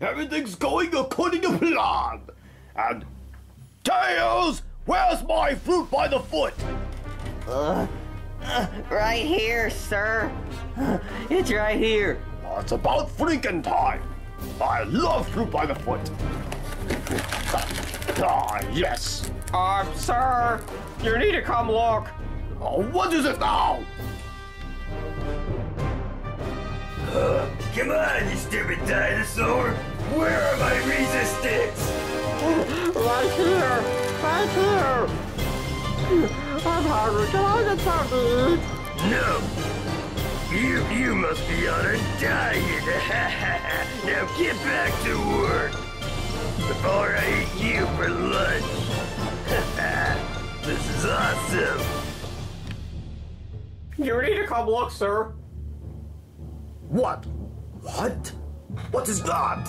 Everything's going according to plan. And Tails, where's my fruit by the foot? Uh, uh, right here, sir. It's right here. Oh, it's about freaking time. I love fruit by the foot. Ah, yes. Um, sir, you need to come look. Oh, what is it now? Uh, come on, you stupid dinosaur! Where are my resistance? Right here! Right here! I'm hungry. Can I get something No! You, you must be on a diet! now get back to work! Before I eat you for lunch! this is awesome! You need to come look, sir. What? What? What is that?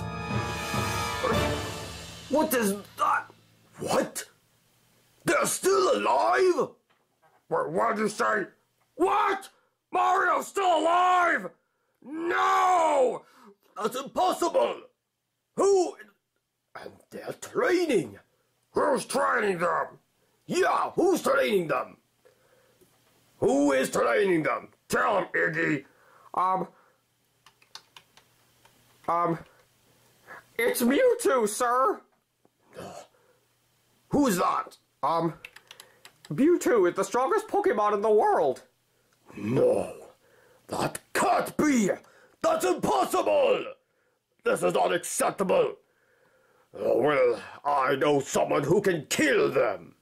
What is that? What? They're still alive? What, what did you say? What? Mario's still alive? No! That's impossible! Who? And they're training! Who's training them? Yeah, who's training them? Who is training them? Tell him, Iggy. Um. Um. It's Mewtwo, sir. Who's that? Um. Mewtwo is the strongest Pokemon in the world. No, that can't be! That's impossible! This is not acceptable! Oh, well, I know someone who can kill them!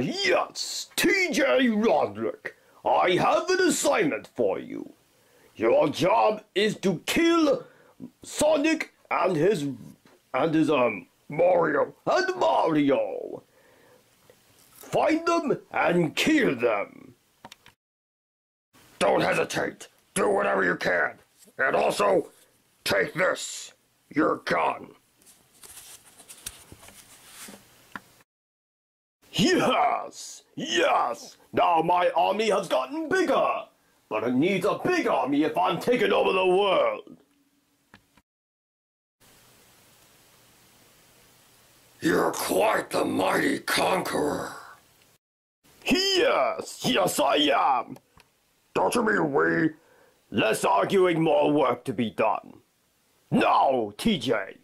Yes, TJ Roderick. I have an assignment for you. Your job is to kill Sonic and his and his um Mario and Mario. Find them and kill them. Don't hesitate. Do whatever you can. And also, take this. Your gun. Yes, yes. Now my army has gotten bigger, but it needs a big army if I'm taking over the world. You're quite the mighty conqueror. Yes, yes I am. Don't you mean we? Less arguing, more work to be done. Now, TJ,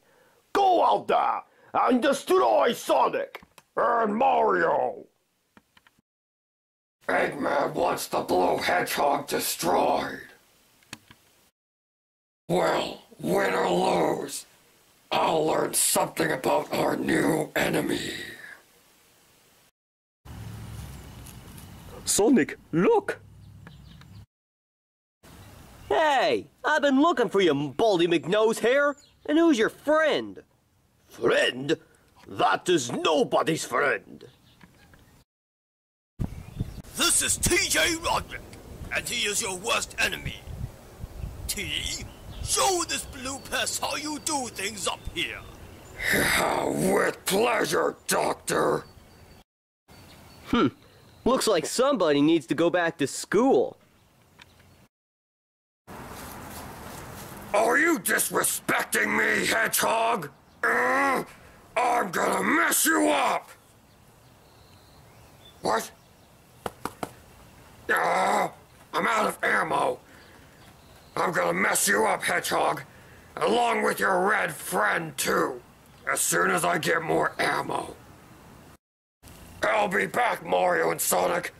go out there and destroy Sonic and Mario. Eggman wants the blue hedgehog destroyed. Well, win or lose, I'll learn something about our new enemy. Sonic, look! Hey, I've been looking for you, Baldy McNosehair. And who's your friend? Friend? That is nobody's friend. This is TJ Roderick, and he is your worst enemy. T, show this blue pest how you do things up here. With pleasure, Doctor. Hmm. Looks like somebody needs to go back to school. Are you disrespecting me, Hedgehog? Uh, I'm gonna mess you up! What? Uh, I'm out of ammo. I'm gonna mess you up, Hedgehog. Along with your red friend, too. As soon as I get more ammo. I'll be back, Mario and Sonic.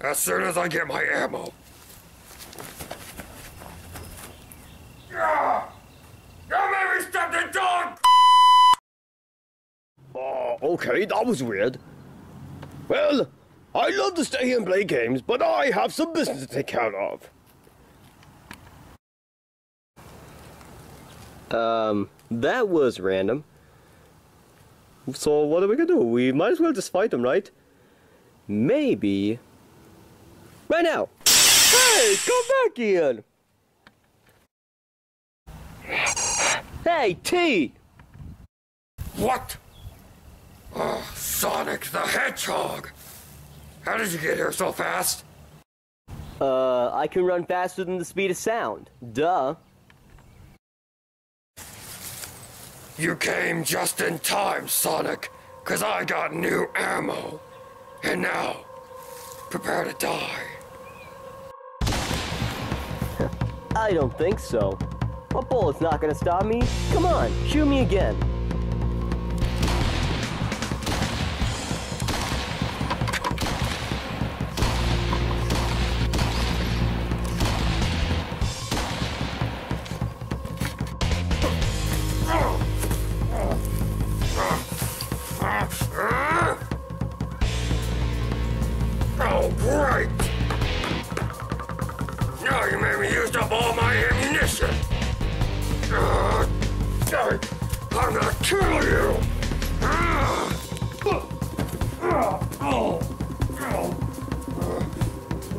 As soon as I get my ammo. Ah! You made me step the dog! Okay, that was weird. Well, I love to stay here and play games, but I have some business to take care of. Um, that was random. So what are we gonna do? We might as well just fight them, right? Maybe. Right now! Hey, come back in! Hey, T! What? Oh, Sonic the Hedgehog! How did you get here so fast? Uh, I can run faster than the speed of sound. Duh. You came just in time, Sonic, cause I got new ammo. And now, prepare to die. I don't think so. A bullet's not gonna stop me. Come on, shoot me again. Kill you!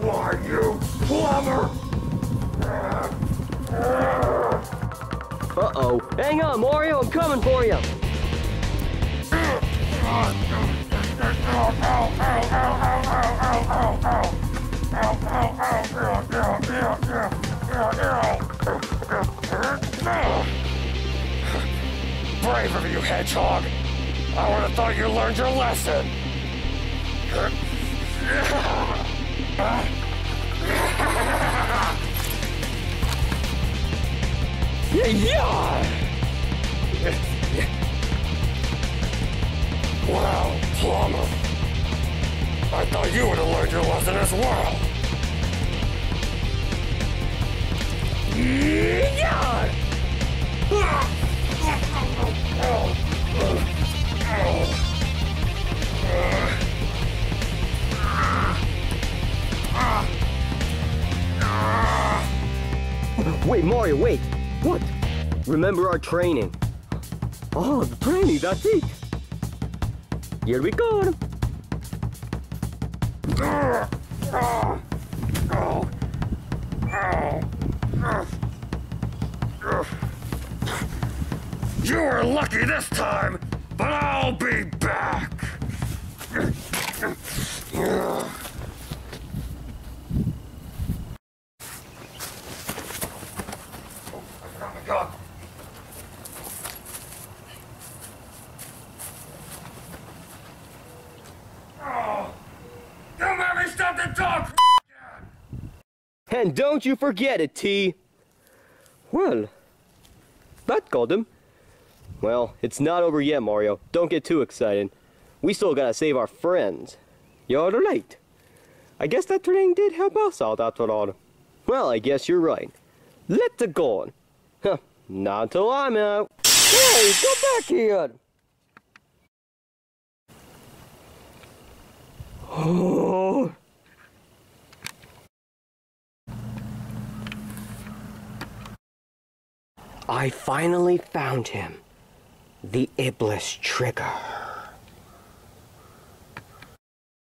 Why, you plumber! Uh-oh. Hang on, Mario, I'm coming for you. Brave of you, Hedgehog! I would have thought you learned your lesson! Well, Plumber, I thought you would have learned your lesson as well. Wait, Mario, wait. What? Remember our training. Oh, the training, that's it. Here we go. You were lucky this time, but I'll be back. Oh my god. Oh, you made me stop the dog. And don't you forget it, T. Well, that got him. Well, it's not over yet, Mario. Don't get too excited. We still gotta save our friends. You're late. I guess that training did help us out after all. Well, I guess you're right. Let's go on. Huh, not till I'm out. Hey, come back here! Oh. I finally found him. The Iblis Trigger.